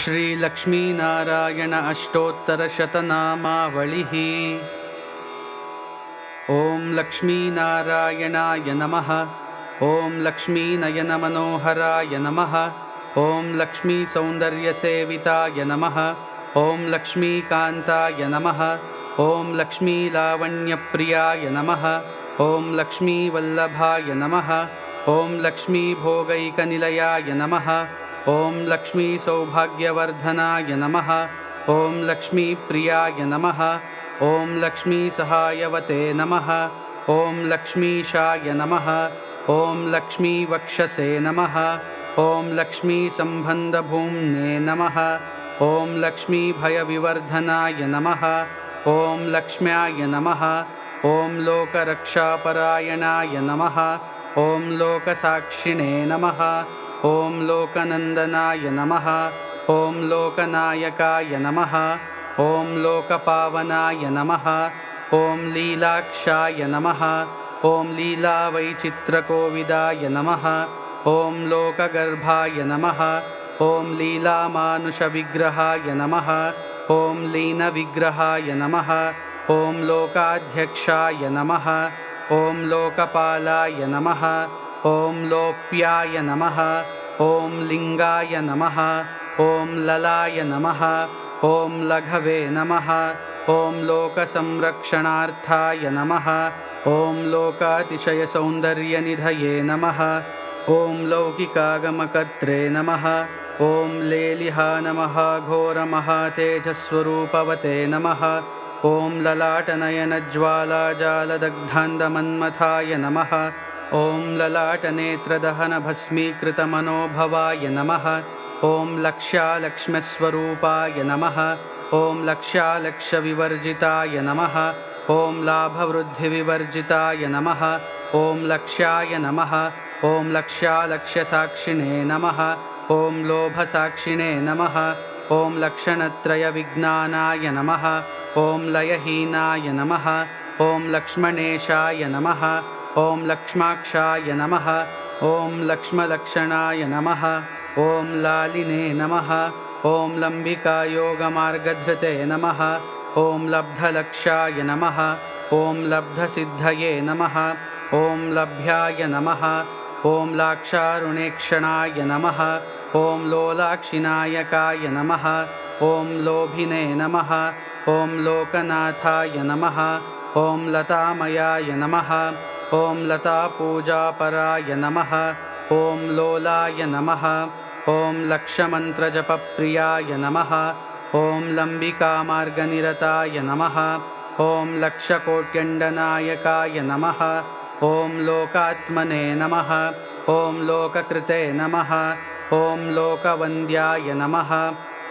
श्रीलक्ष्मीनारायण अष्टोत्तरशतनामावलिः। ॐ लक्ष्मीनारायणाय नमः। ॐ लक्ष्मीनयनमनोहराय नमः। ॐ लक्ष्मीसौन्दर्यसेविताय नमः। ॐ लक्ष्मीकान्ताय नमः। ॐ लक्ष्मीलावण्यप्रियाय नमः। ॐ लक्ष्मीवल्लभाय नमः। ॐ लक्ष्मीभोगैकनिलयाय नमः ॐ लक्ष्मीसौभाग्यवर्धनाय नमः। ॐ लक्ष्मीप्रियाय नमः। ॐ लक्ष्मीसहायवते नमः। ॐ लक्ष्मीशाय नमः। ॐ लक्ष्मीवक्षसे नमः। ॐ लक्ष्मीसम्बन्धभूम्ने नमः। ॐ लक्ष्मीभयविवर्धनाय नमः। ॐ लक्ष्म्याय नमः। ॐ लोकरक्षापरायणाय नमः। ॐ लोकसाक्षिणे नमः ॐ लोकनन्दनाय नमः। ॐ लोकनायकाय नमः। ॐ लोकपावनाय नमः। ॐ लीलाक्षाय नमः। ॐ लीलावैचित्रकोविदाय नमः। ॐ लोकगर्भाय नमः। ॐ लीलामानुषविग्रहाय नमः। ॐ लीनविग्रहाय नमः। ॐ लोकाध्यक्षाय नमः। ॐ लोकपालाय नमः ॐ लोप्याय नमः ॐ लिङ्गाय नमः ॐ ललाय नमः ॐ लघवे नमः ॐ लोकसंरक्षणार्थाय नमः ॐ लोकातिशयसौन्दर्यनिधये नमः ॐ लौकिकागमकर्त्रे नमः ॐ लेलिहा नमः घोरमहातेजस्वरूपवते नमः ॐ ललाटनयनज्वालाजालदग्धान्दमन्मथाय नमः ॐ ललाटनेत्रदहनभस्मीकृतमनोभवाय नमः। ॐ लक्ष्यालक्ष्म्यस्वरूपाय नमः। ॐ लक्ष्यालक्ष्यविवर्जिताय नमः। ॐ लाभवृद्धिविवर्जिताय नमः। ॐ लक्ष्याय नमः। ॐ लक्ष्यालक्ष्यसाक्षिणे नमः। ॐ लोभसाक्षिणे नमः। ॐ लक्षणत्रयविज्ञानाय नमः। ॐ लयहीनाय नमः। ॐ लक्ष्मणेशाय नमः ॐ लक्ष्माक्षाय नमः ॐ लक्ष्मलक्षणाय नमः ॐ लालिने नमः ॐ लम्बिकायोगमार्गधृते नमः ॐ लब्धलक्षाय नमः ॐ लब्धसिद्धये नमः ॐ लभ्याय नमः ॐ लाक्षारुणेक्षणाय नमः ॐ लोलाक्षिनायकाय नमः ॐ लोभिने नमः ॐ लोकनाथाय नमः ॐ लतामयाय नमः ॐ लतापूजापराय नमः ॐ लोलाय नमः ॐ लक्षमन्त्रजपप्रियाय नमः ॐ लम्बिकामार्गनिरताय नमः ॐ लक्षकोट्यण्डनायकाय नमः ॐ लोकात्मने नमः ॐ लोककृते नमः ॐ लोकवन्द्याय नमः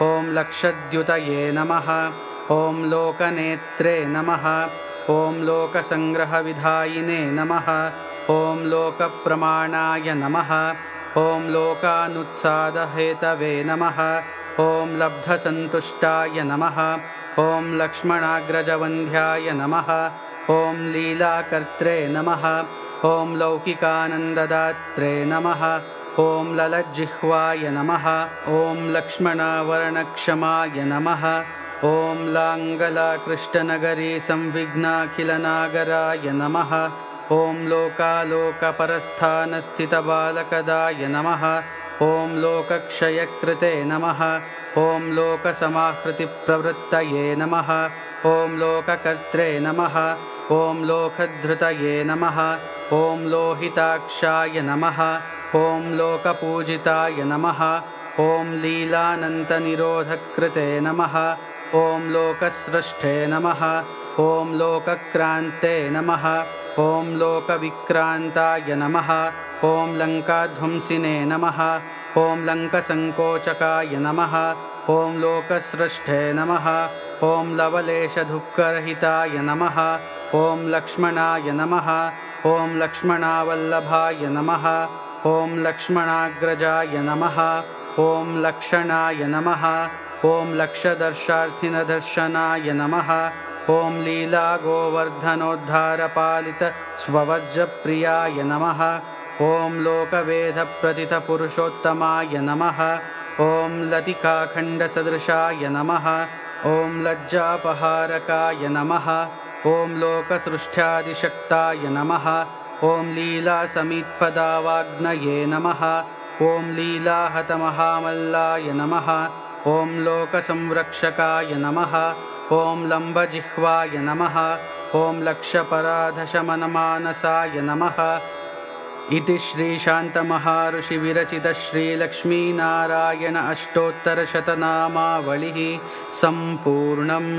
ॐ लक्षद्युतये नमः ॐ लोकनेत्रे नमः ॐ लोकसङ्ग्रहविधायिने नमः। ॐ लोकप्रमाणाय नमः। ॐ लोकानुत्सादहेतवे नमः। ॐ लब्धसन्तुष्टाय नमः। ॐ लक्ष्मणाग्रजवन्ध्याय नमः। ॐ लीलाकर्त्रे नमः। ॐ लौकिकानन्ददात्रे नमः। ॐ ललज्जिह्वाय नमः। ॐ लक्ष्मणावर्णक्षमाय नमः ॐ लाङ्गलाकृष्टनगरी संविघ्नाखिलनागराय नमः। ॐ लोकालोकपरस्थानस्थितबालकदाय नमः। ॐ लोकक्षयकृते नमः। ॐ लोकसमाहृतिप्रवृत्तये नमः। ॐ लोककर्त्रे नमः। ॐ लोकधृतये नमः। ॐ लोहिताक्षाय नमः। ॐ लोकपूजिताय नमः। ॐ लीलानन्तनिरोधकृते नमः ॐ लोकसृष्टे नमः ॐ लोकक्रान्ते नमः ॐ लोकविक्रान्ताय नमः ॐ लङ्काध्वंसिने नमः ॐ लङ्कसङ्कोचकाय नमः ॐ लोकसृष्टे नमः ॐ लवलेशदुःखरहिताय नमः ॐ लक्ष्मणाय नमः ॐ लक्ष्मणावल्लभाय नमः ॐ लक्ष्मणाग्रजाय नमः ॐ लक्षणाय नमः ॐ लक्षदर्शार्थिनदर्शनाय नमः। ॐ लीलागोवर्धनोद्धारपालितस्ववज्रप्रियाय नमः। ॐ लोकवेदप्रथितपुरुषोत्तमाय नमः। ॐ लतिकाखण्डसदृशाय नमः। ॐ लज्जापहारकाय नमः। ॐ लोकसृष्ट्यादिशक्ताय नमः। ॐ लीलासमीत्पदावाग्नये नमः। ॐ लीलाहतमहामल्लाय नमः ॐ लोकसंरक्षकाय नमः। ॐ लम्बजिह्वाय नमः। ॐ लक्षपराधशमनमानसाय नमः। इति श्रीशान्तमहाऋषिविरचितश्रीलक्ष्मीनारायण अष्टोत्तरशतनामावलिः सम्पूर्णम्